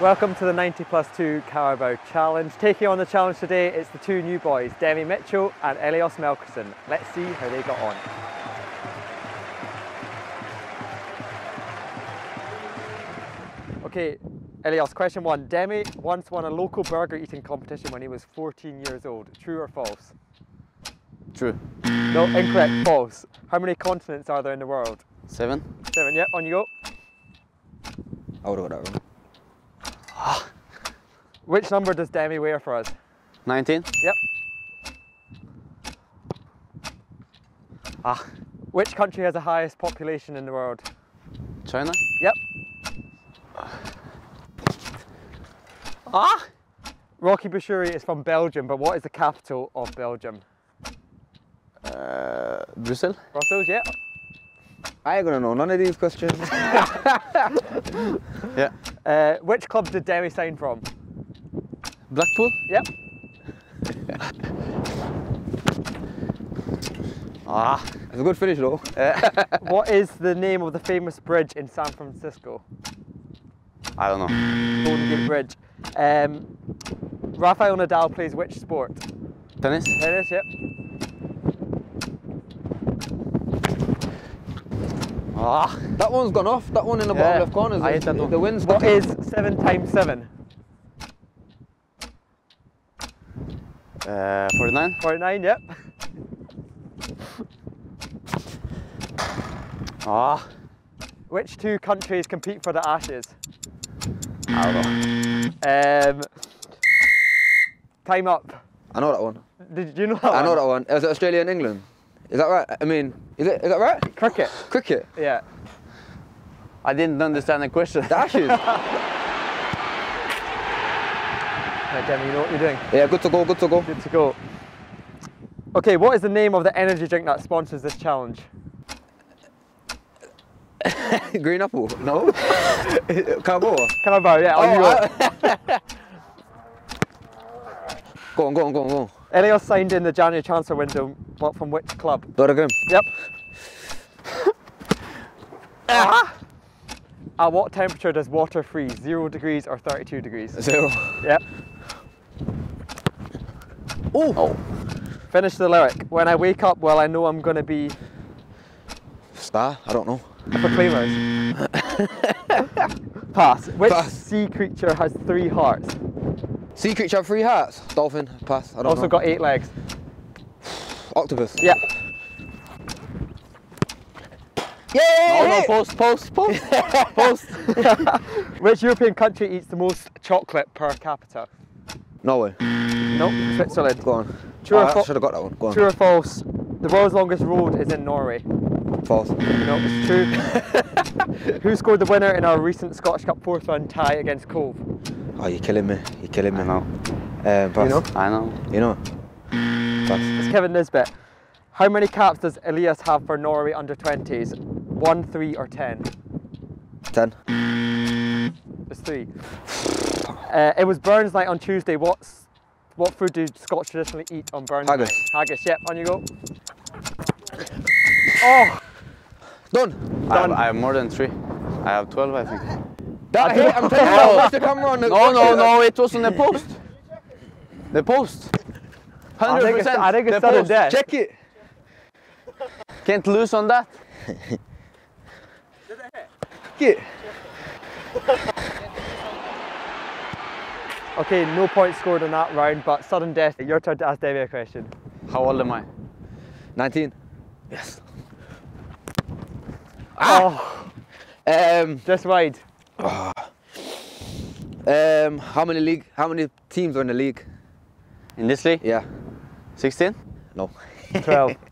Welcome to the 90 plus 2 Carabao Challenge. Taking on the challenge today, it's the two new boys, Demi Mitchell and Elias Melkersen. Let's see how they got on. Okay, Elios, question one. Demi once won a local burger eating competition when he was 14 years old. True or false? True. No, incorrect, false. How many continents are there in the world? Seven. Seven, yep, on you go. I would have got that wrong. Which number does Demi wear for us? 19. Yep. Ah. Which country has the highest population in the world? China. Yep. Ah! Rocky Bushiri is from Belgium, but what is the capital of Belgium? Uh, Brussels. Brussels, yeah. I ain't gonna know none of these questions. Yeah. Uh, which club did Demi sign from? Blackpool. Yep. Ah. It's a good finish though. what is the name of the famous bridge in San Francisco? I don't know. Golden Gate Bridge. Um, Rafael Nadal plays which sport? Tennis. Tennis, yep. Ah. That one's gone off. That one in the bottom left corner. I hit that the, the wind's What is seven times seven? Uh, 49. 49, yep. Ah. Which two countries compete for the Ashes? I don't know. Um, time up. I know that one. Did you know that I know that one. Is it Australia and England? Is that right? I mean, is it? Is that right? Cricket. Cricket. Yeah. I didn't understand the question. The Ashes. Right, Demi, you know what you're doing. yeah, good to go. Good to go. Good to go. Okay, what is the name of the energy drink that sponsors this challenge? Green apple. No. Carboa. Carabao, yeah, on you go. Oh, Go on. Go on. Go on. Go on. Elias signed in the January transfer window, but from which club? Doragrim. Yep. ah. At what temperature does water freeze? Zero degrees or 32 degrees? Zero. Yep. Oh. Finish the lyric. When I wake up, well, I know I'm going to be Star. I don't know. Proclaimers. Pass. Which Pass. sea creature has three hearts? Sea creature have three hearts. Dolphin. Pass. I don't know. Also know. got eight legs. Octopus. Yep. Yeah. Oh no, post, post, post, post. Which European country eats the most chocolate per capita? Norway. Nope, Switzerland. Go on. True or Oh, I should have got that one. Go on. True or false? The world's longest road is in Norway. False. No, it's true. Who scored the winner in our recent Scottish Cup fourth round tie against Cove? Oh, you're killing me. You're killing me. I know. Um, pass. know? I know. You know. Pass. It's Kevin Nisbet. How many caps does Elias have for Norway under 20s? One, three, or ten? Ten. It's three. Uh, it was Burns night on Tuesday. What's what food do Scots traditionally eat on Burns Haggis. night? Haggis. Yep. On you go. Oh, Done. I have, I have more than three. I have 12, I think. That hit. I'm telling you. Oh. The camera on the. No, no, no, it was on the post. The post. 100%. I think it's, I think it's the sudden post. death. Check it. Can't lose on that. Check it. Okay, no points scored in that round, but sudden death. Your turn to ask Davey a question. How old am I? 19. Yes. Oh, Um. just wide. Um. How many league? How many teams are in the league? In this league? Yeah. 16? No. 12.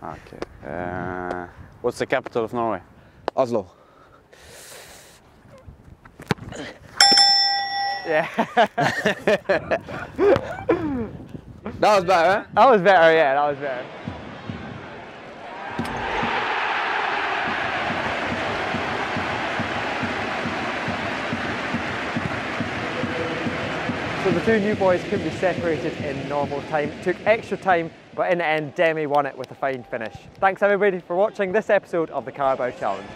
Okay. Uh, what's the capital of Norway? Oslo. Yeah. That was better. That was better, yeah, that was better. So the two new boys couldn't be separated in normal time. It took extra time, but in the end, Demi won it with a fine finish. Thanks everybody for watching this episode of the Carabao Challenge.